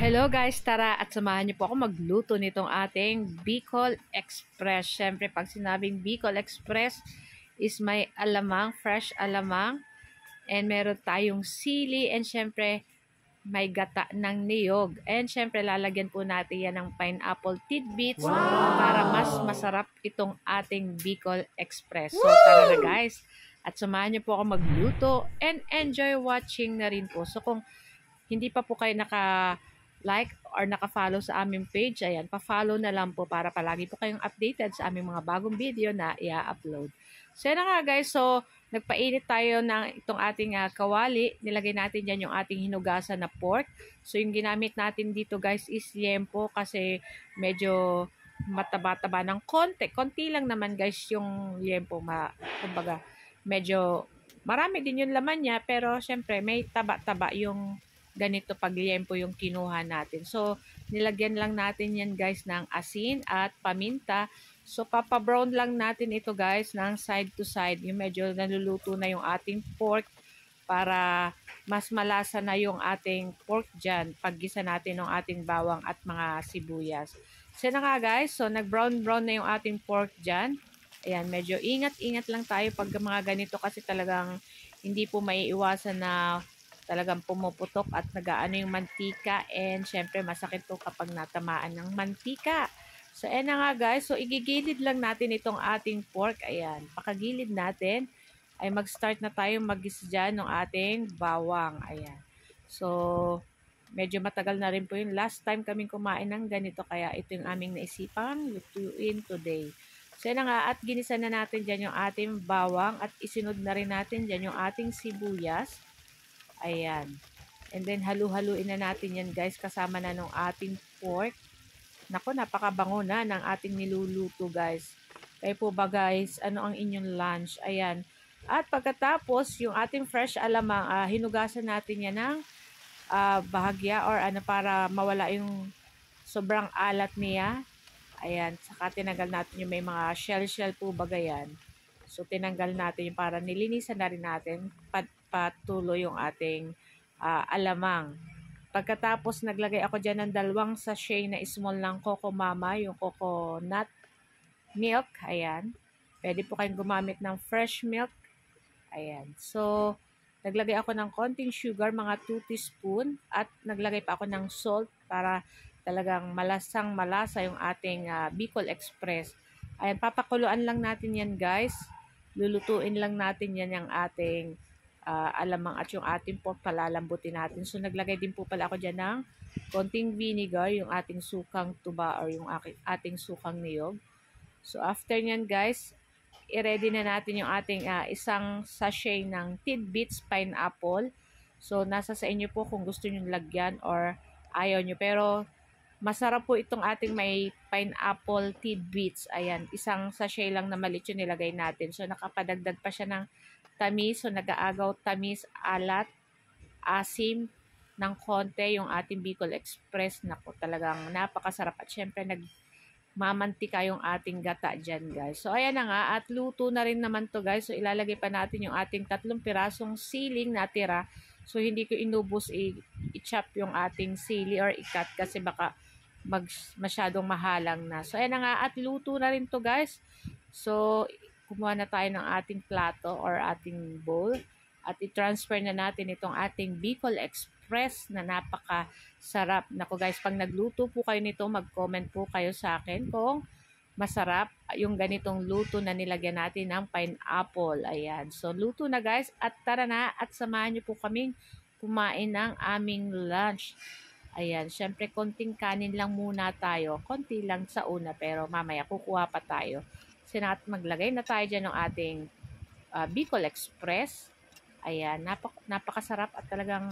Hello guys, tara at samahan niyo po ako magluto nitong ating Bicol Express. Siyempre, pag sinabing Bicol Express is may alamang, fresh alamang. And meron tayong sili and siyempre may gata ng niyog. And siyempre, lalagyan po natin yan ng pineapple tidbits wow! para mas masarap itong ating Bicol Express. So, tara na guys. At samahan niyo po ako magluto and enjoy watching na rin po. So, kung hindi pa po kayo naka like or naka-follow sa aming page, ayan, pa-follow na lang po para palagi po kayong updated sa aming mga bagong video na i-upload. So, yan nga guys. So, nagpainit tayo ng itong ating uh, kawali. Nilagay natin dyan yung ating hinugasan na pork. So, yung ginamit natin dito guys is liempo kasi medyo mataba-taba ng konti. Konti lang naman guys yung liempo. Ma, kumbaga, medyo marami din yung laman niya pero syempre may taba-taba yung ganito pagliempo yung kinuha natin. So, nilagyan lang natin yan guys ng asin at paminta. So, papa-brown lang natin ito guys ng side to side. Yung medyo naluluto na yung ating pork para mas malasa na yung ating pork dyan. Paggisa natin ng ating bawang at mga sibuyas. So, na nga guys. So, nag-brown-brown na yung ating pork dyan. Ayan, medyo ingat-ingat lang tayo pag mga ganito kasi talagang hindi po may iwasan na talagang pumuputok at nagaano yung mantika and syempre masakit to kapag natamaan ng mantika. So, ayan na nga guys. So, igigilid lang natin itong ating pork. Ayan, pakagilid natin ay mag-start na tayo mag-gis dyan ng ating bawang. Ayan. So, medyo matagal na rin po yun. Last time kaming kumain ng ganito kaya ito yung aming naisipang lutuin today. So, yan nga. At ginisa na natin dyan yung ating bawang at isinod na rin natin dyan yung ating sibuyas. Ayan. And then, halu-haluin na natin yan, guys, kasama na ng ating pork. Nako, napakabango na ng ating niluluto, guys. Kaya po ba, guys, ano ang inyong lunch? Ayan. At pagkatapos, yung ating fresh alamang, uh, hinugasan natin yan ng uh, bahagya or ano para mawala yung sobrang alat niya. Ayan, saka tinanggal natin yung may mga shell-shell po bagayan. So, tinanggal natin yung para nilinisan na rin natin. Pat patuloy yung ating uh, alamang. Pagkatapos, naglagay ako dyan ng dalawang sachet na small ng Coco Mama, yung coconut milk. Ayan. Pwede po kayong gumamit ng fresh milk. Ayan. So, naglagay ako ng konting sugar, mga 2 teaspoon. At naglagay pa ako ng salt para talagang malasang malasa yung ating uh, Bicol Express. Ayan, papakuluan lang natin yan guys. Lulutuin lang natin yan yung ating uh, alamang at yung ating pork palalambutin natin. So, naglagay din po pala ako dyan ng konting vinegar, yung ating sukang tuba or yung ating sukang niyog. So, after nyan guys, i-ready na natin yung ating uh, isang sachet ng tidbits pineapple. So, nasa sa inyo po kung gusto nyo lagyan or ayaw nyo. Pero, masarap po itong ating may pineapple tidbits. Ayan, isang sachet lang na malit yung nilagay natin. So, nakapadagdag pa siya ng tamis. So, nag-aagaw tamis, alat, asim ng konti yung ating Bicol Express. Naku, talagang napakasarap. At syempre, nag mamantika yung ating gata dyan, guys. So, ayan na nga. At luto na rin naman to guys. So, ilalagay pa natin yung ating tatlong pirasong siling na tira. So, hindi ko inubos i-chop yung ating sili or i-cut kasi baka mag, masyadong mahalang na. So, ayan na nga. At luto na rin to guys. So, kumuha na tayo ng ating plato or ating bowl at i-transfer na natin itong ating Bicol Express na napaka-sarap. Nako guys, pag nagluto po kayo nito, mag-comment po kayo sa akin kung masarap yung ganitong luto na nilagyan natin ng pineapple. Ayan. So, luto na guys. At tara na at samahan niyo po kaming kumain ng aming lunch. Ayan. Siyempre, konting kanin lang muna tayo. Konti lang sa una pero mamaya kukuha pa tayo. Sinat maglagay na tayo dyan ng ating uh, Bicol Express. Ayan, napak napakasarap at talagang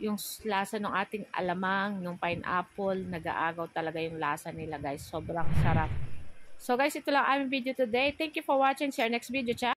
yung lasa ng ating alamang, yung pineapple, nag-aagaw talaga yung lasa nila guys. Sobrang sarap. So guys, ito lang aming video today. Thank you for watching. See you next video, chat.